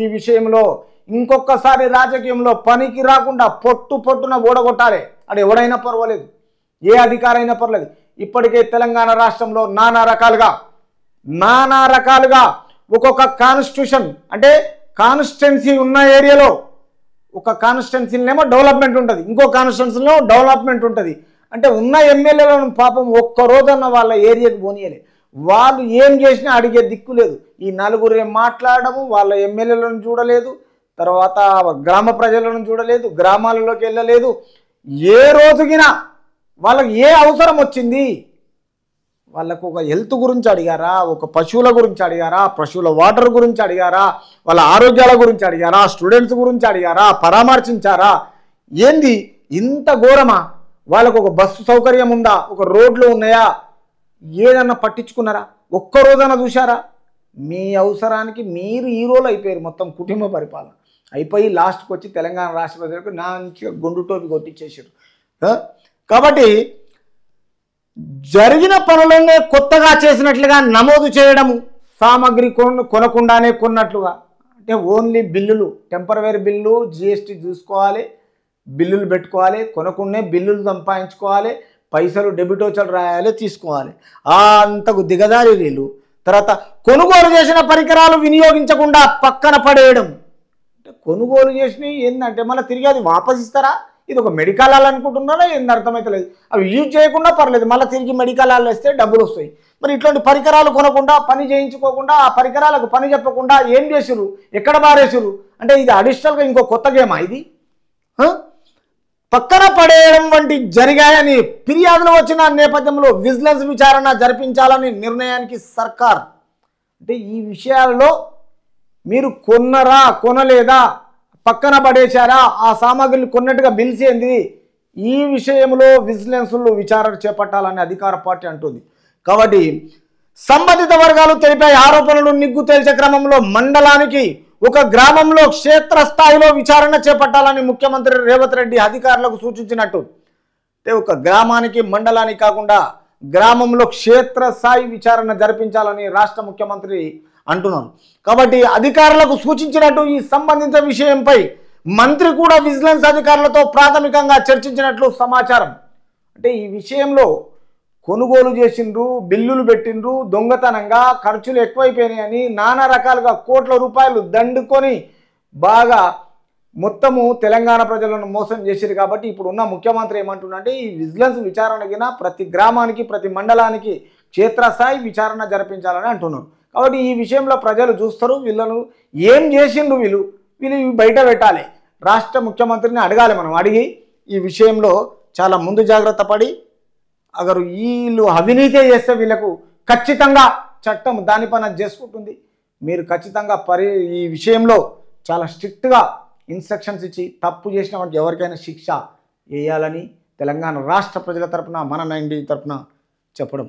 ఈ విషయంలో ఇంకొకసారి రాజకీయంలో పనికి రాకుండా పొట్టు పొట్టున ఓడగొట్టాలి అది ఎవడైనా పర్వాలేదు. ఏ అధికారైనా పర్వాలేదు. ఇప్పటికే తెలంగాణ రాష్ట్రంలో నానా రకాలుగా నానా రకాలుగా ఒక్కొక్క కాన్స్టిట్యూషన్ అంటే కాన్స్టిట్యున్సీ ఉన్న ఏరియాలో ఒక కాన్స్టిట్యున్సీలోనేమో డెవలప్మెంట్ ఉంటుంది. ఇంకో కాన్స్టిట్యున్సీలో డెవలప్మెంట్ ఉంటుంది. అంటే ఉన్న ఎమ్మెల్యేలను పాపం ఒక్క రోజన్న వాళ్ళ ఏరియాకి పోనీయలే. వాళ్ళు ఏం చేసినా అడిగే దిక్కు లేదు. ఈ నలుగురు ఏం మాట్లాడము వాళ్ళ ఎమ్మెల్యేలను చూడలేదు తర్వాత గ్రామ ప్రజలను చూడలేదు గ్రామాలలోకి వెళ్ళలేదు. ఏ రోజుకినా వాళ్ళకి ఏ అవసరం వచ్చింది? వాళ్ళకు ఒక హెల్త్ గురించి అడిగారా? ఒక పశువుల గురించి అడిగారా? పశువుల వాటర్ గురించి అడిగారా? వాళ్ళ ఆరోగ్యాల గురించి అడిగారా? స్టూడెంట్స్ గురించి అడిగారా? పరామర్శించారా? ఏంది? ఇంత ఘోరమా? వాళ్ళకు ఒక బస్సు సౌకర్యం ఉందా? ఒక రోడ్లు ఉన్నాయా? ఏదన్నా పట్టించుకున్నారా? ఒక్కరోజన చూశారా? మీ అవసరానికి మీరు హీరోలు అయిపోయారు మొత్తం కుటుంబ పరిపాలన. అయిపోయి లాస్ట్కి వచ్చి తెలంగాణ రాష్ట్ర ప్రజలకు మంచిగా గుండు టోపి కొట్టించేసారు కాబట్టి జరిగిన పనులనే కొత్తగా చేసినట్లుగా నమోదు చేయడము సామాగ్రి కొను కొనకుండానే కొన్నట్లుగా. అంటే ఓన్లీ బిల్లులు టెంపరవరీ బిల్లు జిఎస్టీ చూసుకోవాలి బిల్లులు పెట్టుకోవాలి కొనకుండానే బిల్లులు సంపాదించుకోవాలి పైసలు డెబిట్ రాయాలి తీసుకోవాలి. అంతకు దిగదారి వీళ్ళు. తర్వాత కొనుగోలు చేసిన పరికరాలు వినియోగించకుండా పక్కన పడేయడం. అంటే కొనుగోలు చేసినవి ఏంటంటే మళ్ళీ తిరిగి అది వాపస్ ఇస్తారా? ఇది ఒక మెడికల్ హాల్ అనుకుంటున్నారా? ఏంది అర్థమైతలేదు. అవి యూజ్ చేయకుండా పర్లేదు. మళ్ళీ తిరిగి మెడికల్ హాల్ వేస్తే డబ్బులు వస్తాయి. మరి ఇట్లాంటి పరికరాలు కొనకుండా పని చేయించుకోకుండా ఆ పరికరాలకు పని చెప్పకుండా ఏం చేసిరు ఎక్కడ బారేసిరు అంటే ఇది అడిషనల్గా ఇంకో కొత్త గేమా ఇది? పక్కన పడేయడం వంటి జరిగాయని ఫిర్యాదులు వచ్చిన నేపథ్యంలో విజిలెన్స్ విచారణ జరిపించాలని నిర్ణయానికి సర్కార్. అంటే ఈ విషయాల్లో మీరు కొన్నరా కొనలేదా? పక్కన పడేశారా? ఆ సామాగ్రిని కొన్నట్టుగా బిల్స్ ఈ విషయంలో విజిలెన్స్లు విచారణ చేపట్టాలని అధికార పార్టీ అంటుంది. కాబట్టి సంబంధిత వర్గాలు తెలిపే ఆరోపణలు నిగ్గు తేల్చే క్రమంలో మండలానికి ఒక గ్రామంలో క్షేత్రస్థాయిలో విచారణ చేపట్టాలని ముఖ్యమంత్రి రేవంత్ రెడ్డి అధికారులకు సూచించినట్టు. అంటే ఒక గ్రామానికి మండలానికి కాకుండా గ్రామంలో క్షేత్రస్థాయి విచారణ జరిపించాలని రాష్ట్ర ముఖ్యమంత్రి అంటున్నాను కాబట్టి అధికారులకు సూచించినట్టు ఈ సంబంధిత విషయంపై మంత్రి కూడా విజిలెన్స్ అధికారులతో ప్రాథమికంగా చర్చించినట్లు సమాచారం. అంటే ఈ విషయంలో కొనుగోలు చేసిండ్రు బిల్లులు పెట్టిండ్రు దొంగతనంగా ఖర్చులు ఎక్కువైపోయినాయని నానా రకాలుగా కోట్ల రూపాయలు దండుకొని బాగా మొత్తము తెలంగాణ ప్రజలను మోసం చేసిరు కాబట్టి ఇప్పుడు ఉన్న ముఖ్యమంత్రి ఏమంటున్నారంటే ఈ విజిలెన్స్ విచారణకిన ప్రతి గ్రామానికి ప్రతి మండలానికి క్షేత్రస్థాయి విచారణ జరిపించాలని అంటున్నారు. కాబట్టి ఈ విషయంలో ప్రజలు చూస్తారు వీళ్ళను ఏం చేసిండ్రు వీళ్ళు? వీళ్ళు బయట పెట్టాలి. రాష్ట్ర ముఖ్యమంత్రిని అడగాలి మనం. అడిగి ఈ విషయంలో చాలా ముందు జాగ్రత్త పడి అగరు వీళ్ళు అవినీతి చేస్తే వీళ్ళకు ఖచ్చితంగా చట్టం దాని పని చేసుకుంటుంది. మీరు ఖచ్చితంగా పరి ఈ విషయంలో చాలా స్ట్రిక్ట్గా ఇన్స్ట్రక్షన్స్ ఇచ్చి తప్పు చేసిన ఎవరికైనా శిక్ష వేయాలని తెలంగాణ రాష్ట్ర ప్రజల తరపున మన నైండి తరపున చెప్పడం.